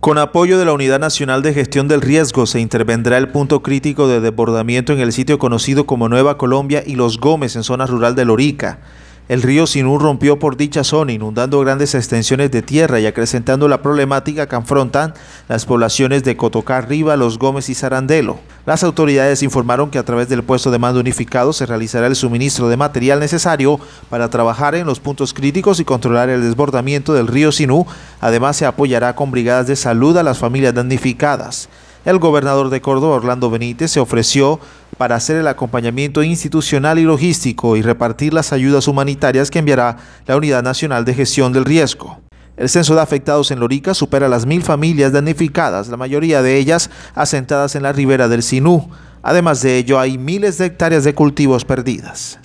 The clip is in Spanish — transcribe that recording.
Con apoyo de la Unidad Nacional de Gestión del Riesgo se intervendrá el punto crítico de desbordamiento en el sitio conocido como Nueva Colombia y Los Gómez en zona rural de Lorica. El río Sinú rompió por dicha zona, inundando grandes extensiones de tierra y acrecentando la problemática que afrontan las poblaciones de Cotocá Riva, Los Gómez y Sarandelo. Las autoridades informaron que a través del puesto de mando unificado se realizará el suministro de material necesario para trabajar en los puntos críticos y controlar el desbordamiento del río Sinú. Además, se apoyará con brigadas de salud a las familias damnificadas. El gobernador de Córdoba, Orlando Benítez, se ofreció para hacer el acompañamiento institucional y logístico y repartir las ayudas humanitarias que enviará la Unidad Nacional de Gestión del Riesgo. El censo de afectados en Lorica supera las mil familias damnificadas, la mayoría de ellas asentadas en la ribera del Sinú. Además de ello, hay miles de hectáreas de cultivos perdidas.